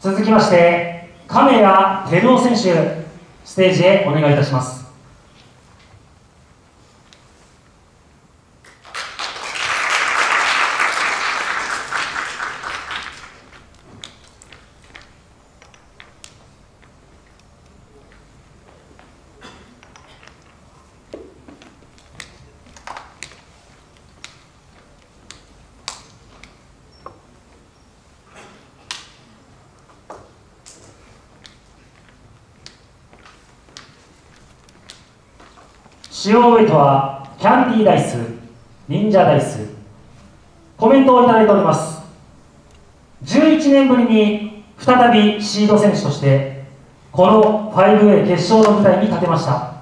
続きまして亀谷照夫選手ステージへお願いいたします。使用ウェイトはキャンディーダイス忍者ダイス。コメントをいただいております。11年ぶりに再びシード選手としてこの 5A 決勝の舞台に立てました。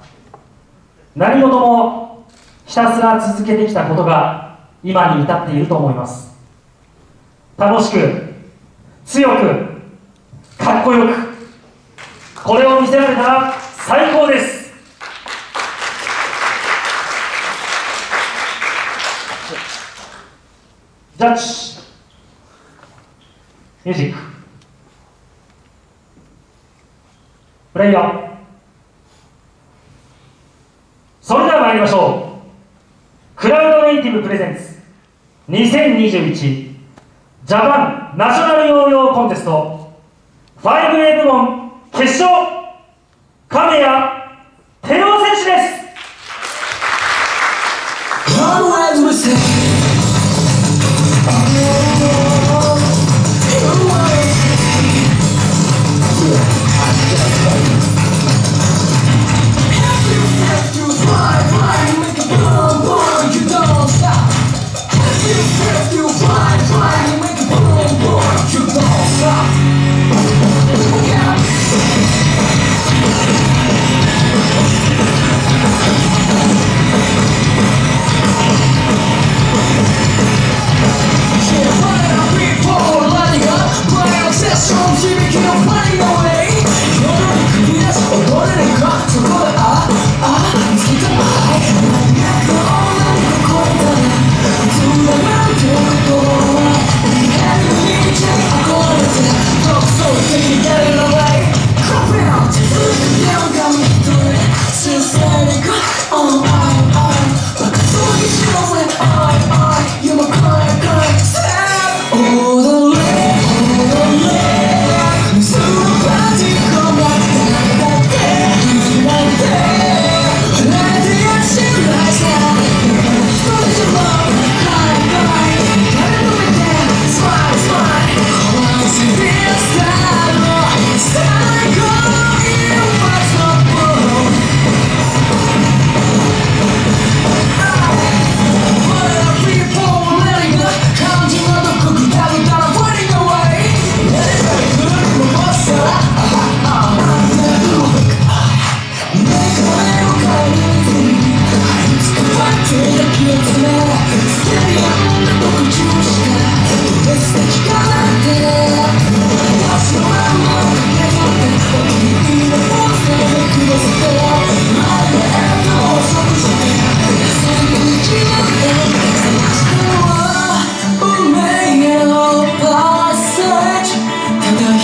何事もひたすら続けてきたことが今に至っていると思います。楽しく強くかっこよくこれを見せられたら最高です。ジャッジミュージックプレイヤーそれでは参りましょう。クラウドネイティブプレゼンツ。2021ジャパンナショナルヨーヨーコンテスト 5A 部門決勝。亀谷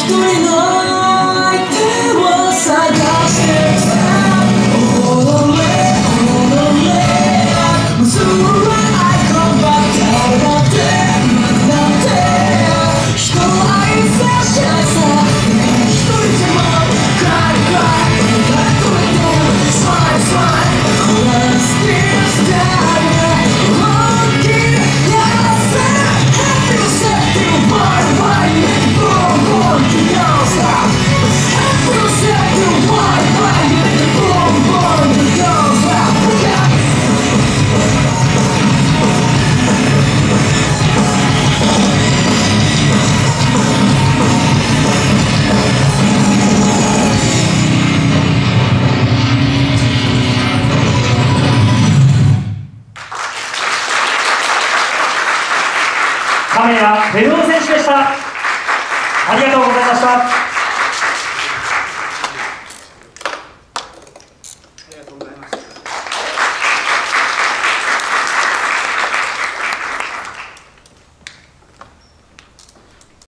gonna 選手でした。ありがとうございました。ありがとうございました。